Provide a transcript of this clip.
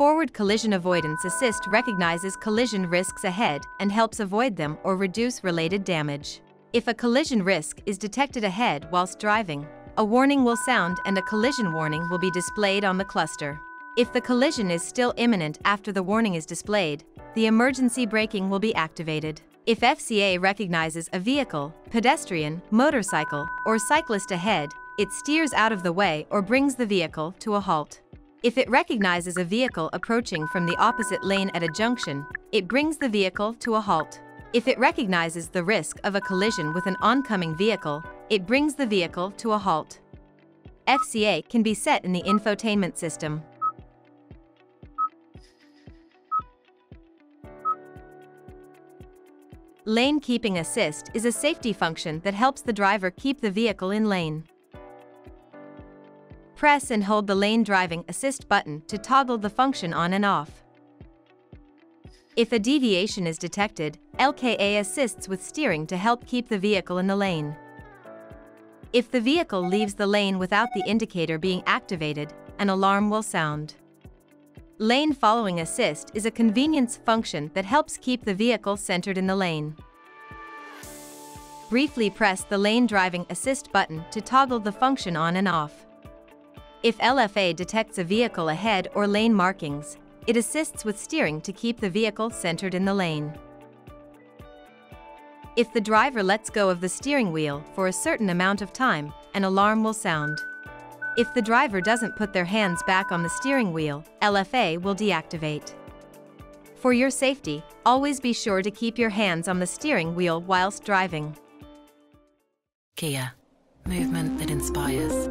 Forward Collision Avoidance Assist recognizes collision risks ahead and helps avoid them or reduce related damage. If a collision risk is detected ahead whilst driving, a warning will sound and a collision warning will be displayed on the cluster. If the collision is still imminent after the warning is displayed, the emergency braking will be activated. If FCA recognizes a vehicle, pedestrian, motorcycle, or cyclist ahead, it steers out of the way or brings the vehicle to a halt. If it recognizes a vehicle approaching from the opposite lane at a junction, it brings the vehicle to a halt. If it recognizes the risk of a collision with an oncoming vehicle, it brings the vehicle to a halt. FCA can be set in the infotainment system. Lane Keeping Assist is a safety function that helps the driver keep the vehicle in lane. Press and hold the Lane Driving Assist button to toggle the function on and off. If a deviation is detected, LKA assists with steering to help keep the vehicle in the lane. If the vehicle leaves the lane without the indicator being activated, an alarm will sound. Lane Following Assist is a convenience function that helps keep the vehicle centered in the lane. Briefly press the Lane Driving Assist button to toggle the function on and off. If LFA detects a vehicle ahead or lane markings, it assists with steering to keep the vehicle centered in the lane. If the driver lets go of the steering wheel for a certain amount of time, an alarm will sound. If the driver doesn't put their hands back on the steering wheel, LFA will deactivate. For your safety, always be sure to keep your hands on the steering wheel whilst driving. Kia, movement that inspires.